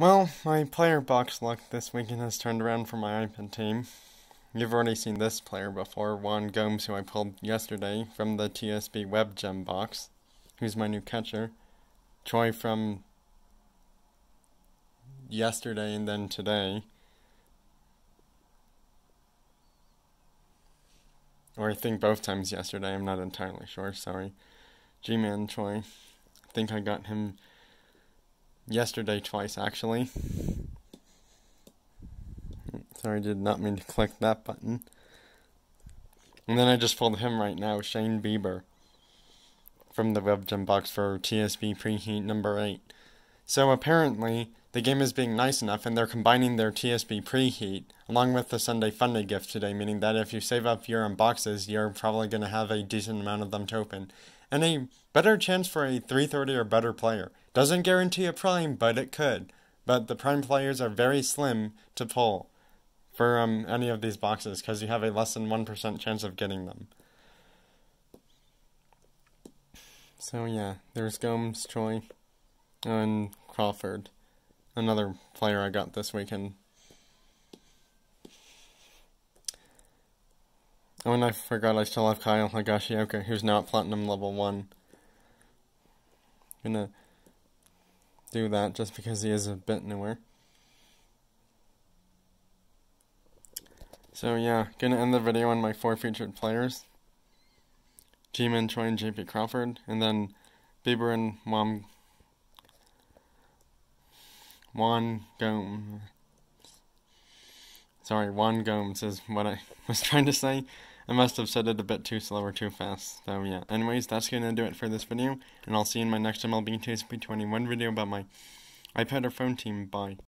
Well, my player box luck this weekend has turned around for my iPad team. You've already seen this player before, Juan Gomes, who I pulled yesterday from the TSB Web Gem box, who's my new catcher. Choi from yesterday and then today. Or I think both times yesterday, I'm not entirely sure, sorry. Ji-Man Choi. I think I got him yesterday twice actually. Sorry, did not mean to click that button. And then I just pulled him right now, Shane Bieber, from the WebGem box for TSB Preheat number 8. So apparently, the game is being nice enough and they're combining their TSB Preheat along with the Sunday Funday gift today, meaning that if you save up your unboxes, you're probably going to have a decent amount of them to open. And a better chance for a 330 or better player. Doesn't guarantee a prime, but it could. But the prime players are very slim to pull for um, any of these boxes because you have a less than 1% chance of getting them. So yeah, there's Gomes, Choi, and Crawford. Another player I got this weekend. Oh, and I forgot I still have Kyle Higashioka, who's now at Platinum Level 1. Gonna do that just because he is a bit newer. So yeah, gonna end the video on my four featured players. Ji-Man, Choi, and JP Crawford, and then Bieber and Mom Juan Gomes. Sorry, Juan Gomes is what I was trying to say. I must have said it a bit too slow or too fast. So yeah, anyways, that's to do it for this video, and I'll see you in my next MLB 2 21 video about my iPad or phone team. Bye.